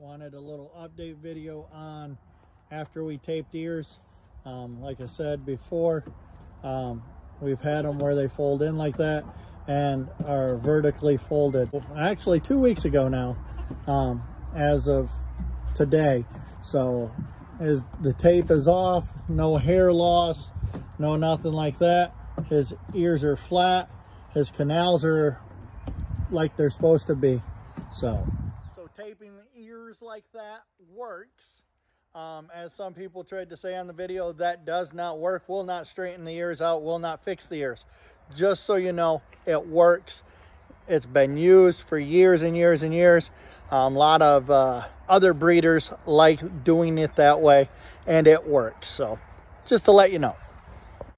wanted a little update video on after we taped ears. Um, like I said before, um, we've had them where they fold in like that and are vertically folded. Actually, two weeks ago now, um, as of today. So as the tape is off, no hair loss, no nothing like that. His ears are flat. His canals are like they're supposed to be. So, the ears like that works. Um, as some people tried to say on the video, that does not work. Will not straighten the ears out, will not fix the ears. Just so you know, it works. It's been used for years and years and years. Um, a lot of uh, other breeders like doing it that way, and it works. So, just to let you know.